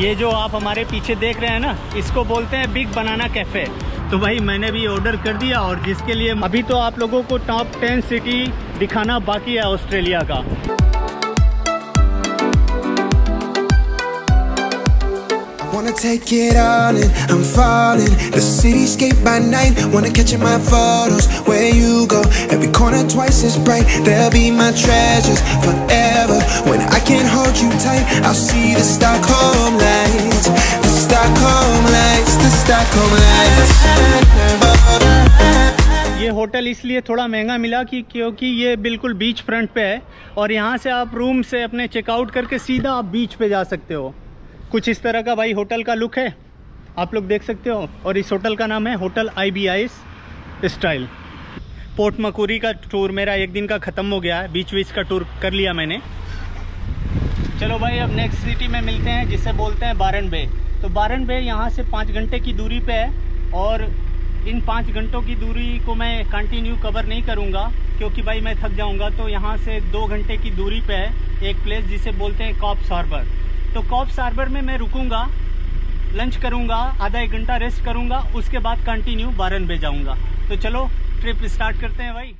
ये जो आप हमारे पीछे देख रहे हैं ना, इसको बोलते हैं बिग बनाना कैफ़े तो भाई, मैंने भी ऑर्डर कर दिया और जिसके लिए अभी तो आप लोगों को टॉप टेन सिटी दिखाना बाकी है ऑस्ट्रेलिया का। Wanna take it all in, I'm falling The cityscape by night, wanna catch in my photos Where you go, every corner twice as bright They'll be my treasures forever When I can't hold you tight, I'll see the Stockholm lights The Stockholm lights, the Stockholm lights ये hotel इसलिए थोड़ा महँगा मिला कि क्योंकि ये बिल्कुल beach front पे है और यहाँ से आप रूम से अपने चेकआउट करके सीधा आप बीच पे जा सकते हो कुछ इस तरह का भाई होटल का लुक है। आप लोग देख सकते हो, और इस होटल का नाम है hotel I B I style. Port Macquarie का टूर मेरा एक दिन का ख़त्म हो गया है, बीच बीच का टूर कर लिया मैंने। चलो भाई, अब नेक्स्ट सिटी में मिलते हैं, जिसे बोलते हैं बारन बे। तो बारन बे यहाँ से पाँच घंटे की दूरी पे है, और इन पाँच घंटों की दूरी को मैं कंटिन्यू कवर नहीं करूँगा, क्योंकि भाई मैं थक जाऊँगा। तो यहाँ से दो घंटे की दूरी पे है, एक प्लेस जिसे बोलते हैं कॉप्स हार्बर तो कॉप्स हार्बर में मैं रुकूँगा लंच करूँगा, आधा एक घंटा रेस्ट करूँगा, उसके बाद कंटिन्यू बारन बे जाऊँगा। तो चलो ट्रिप स्टार्ट करते हैं भाई।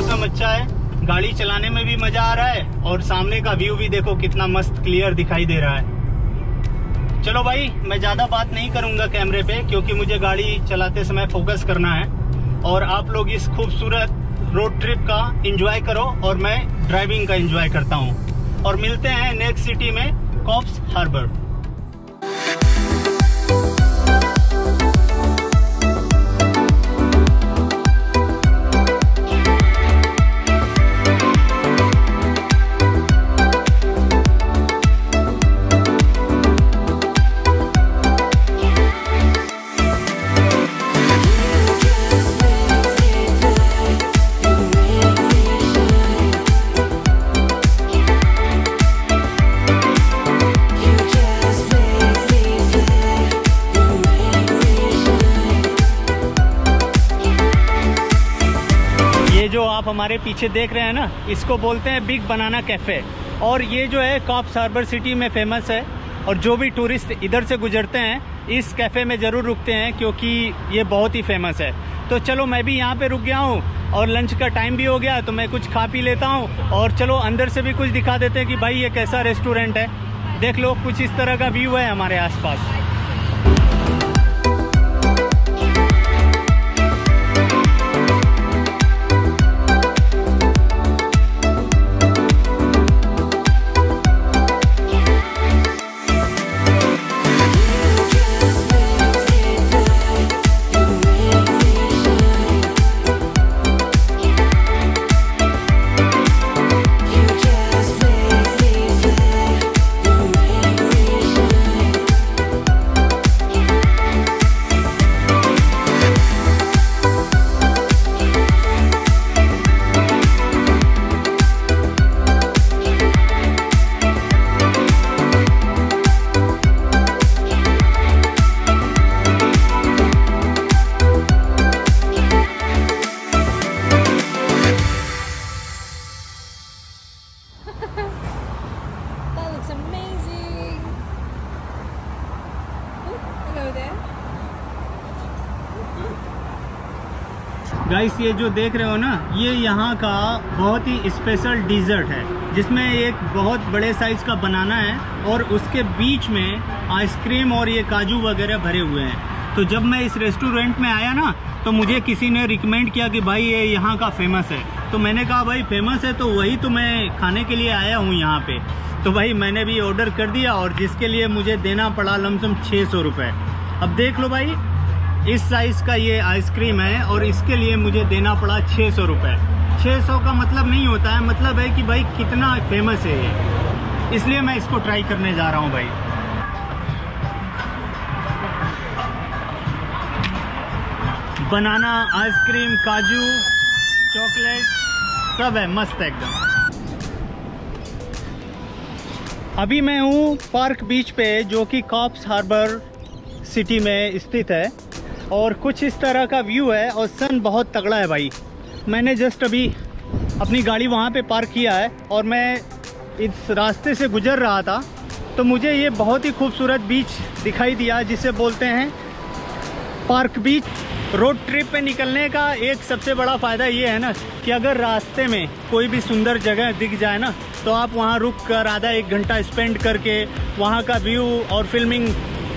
मौसम अच्छा है, गाड़ी चलाने में भी मज़ा आ रहा है और सामने का व्यू भी देखो कितना मस्त क्लियर दिखाई दे रहा है। चलो भाई, मैं ज़्यादा बात नहीं करूँगा कैमरे पे क्योंकि मुझे गाड़ी चलाते समय फोकस करना है और आप लोग इस खूबसूरत रोड ट्रिप का एंजॉय करो और मैं ड्राइविंग का एंजॉय करता हूँ। और मिलते हैं नेक्स्ट सिटी में कॉप्स हार्बर जो आप हमारे पीछे देख रहे हैं ना, इसको बोलते हैं बिग बनाना कैफ़े और ये जो है कॉप्स हार्बर सिटी में फ़ेमस है. और जो भी टूरिस्ट इधर से गुजरते हैं, इस कैफ़े में ज़रूर रुकते हैं क्योंकि ये बहुत ही फ़ेमस है. तो चलो मैं भी यहाँ पे रुक गया हूँ और लंच का टाइम भी हो गया तो मैं कुछ खा पी लेता हूँ. और चलो अंदर से भी कुछ दिखा देते हैं कि भाई ये कैसा रेस्टोरेंट है. देख लो, कुछ इस तरह का व्यू है हमारे आसपास. गाइस ये जो देख रहे हो ना, ये यहाँ का बहुत ही स्पेशल डिज़र्ट है, जिसमें एक बहुत बड़े साइज़ का बनाना है और उसके बीच में आइसक्रीम और ये काजू वगैरह भरे हुए हैं। तो जब मैं इस रेस्टोरेंट में आया ना तो मुझे किसी ने रिकमेंड किया कि भाई ये यहाँ का फ़ेमस है। तो मैंने कहा, भाई फ़ेमस है तो वही तो मैं खाने के लिए आया हूँ यहाँ पे। तो भाई, मैंने भी ऑर्डर कर दिया और जिसके लिए मुझे देना पड़ा लमसम छः सौ रुपये अब देख लो भाई इस साइज़ का ये आइसक्रीम है और इसके लिए मुझे देना पड़ा छः सौ रुपये छः सौ का मतलब नहीं होता है मतलब है कि भाई कितना फ़ेमस है ये। इसलिए मैं इसको ट्राई करने जा रहा हूँ भाई। बनाना आइसक्रीम काजू चॉकलेट सब है, मस्त एकदम। अभी मैं हूँ पार्क बीच पे, जो कि कॉप्स हार्बर सिटी में स्थित है। और कुछ इस तरह का व्यू है और सन बहुत तगड़ा है भाई। मैंने जस्ट अभी अपनी गाड़ी वहाँ पे पार्क किया है और मैं इस रास्ते से गुजर रहा था तो मुझे ये बहुत ही खूबसूरत बीच दिखाई दिया, जिसे बोलते हैं पार्क बीच रोड ट्रिप पे निकलने का एक सबसे बड़ा फ़ायदा ये है ना, कि अगर रास्ते में कोई भी सुंदर जगह दिख जाए ना तो आप वहाँ रुक कर आधा एक घंटा स्पेंड करके वहाँ का व्यू और फिल्मिंग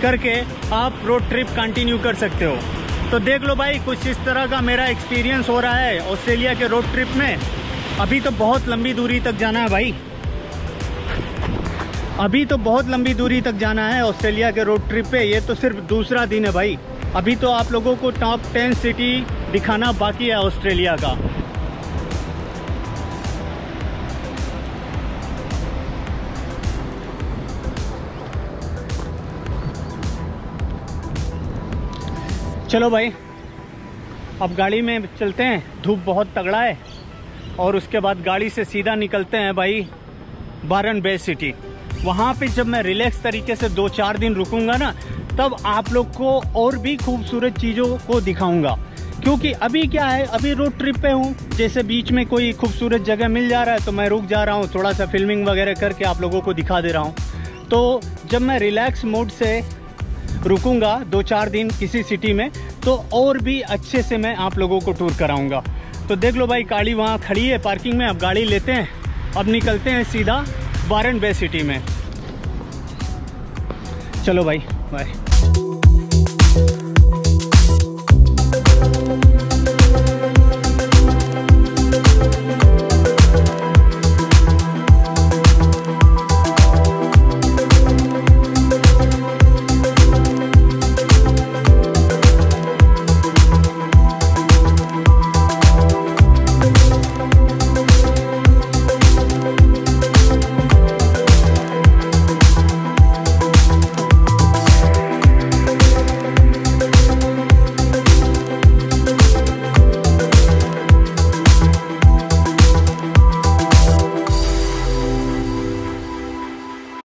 करके आप रोड ट्रिप कंटिन्यू कर सकते हो। तो देख लो भाई, कुछ इस तरह का मेरा एक्सपीरियंस हो रहा है ऑस्ट्रेलिया के रोड ट्रिप में। अभी तो बहुत लंबी दूरी तक जाना है भाई। अभी तो बहुत लंबी दूरी तक जाना है ऑस्ट्रेलिया के रोड ट्रिप पे। ये तो सिर्फ़ दूसरा दिन है भाई। अभी तो आप लोगों को टॉप टेन सिटी दिखाना बाकी है ऑस्ट्रेलिया का। चलो भाई, अब गाड़ी में चलते हैं। धूप बहुत तगड़ा है और उसके बाद गाड़ी से सीधा निकलते हैं भाई बारन बे सिटी। वहाँ पे जब मैं रिलैक्स तरीके से दो चार दिन रुकूँगा ना, तब आप लोग को और भी खूबसूरत चीज़ों को दिखाऊँगा। क्योंकि अभी क्या है, अभी रोड ट्रिप पे हूँ। जैसे बीच में कोई खूबसूरत जगह मिल जा रहा है तो मैं रुक जा रहा हूँ, थोड़ा सा फिल्मिंग वगैरह करके आप लोगों को दिखा दे रहा हूँ। तो जब मैं रिलैक्स मोड से रुकूँगा दो चार दिन किसी सिटी में तो और भी अच्छे से मैं आप लोगों को टूर कराऊँगा। तो देख लो भाई गाड़ी वहाँ खड़ी है पार्किंग में, अब गाड़ी लेते हैं। अब निकलते हैं सीधा वारन बे सिटी में। चलो भाई बाय